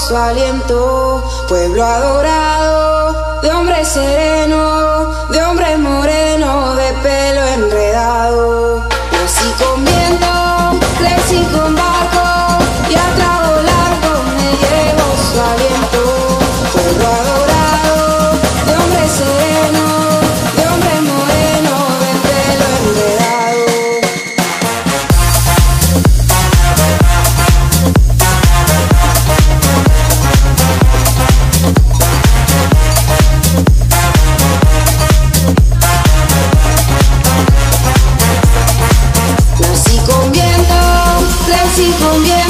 su aliento, pueblo adorado, de hombre sereno, de hombre moreno, de pelo enredado. Nací con viento, crecí con barco crecí con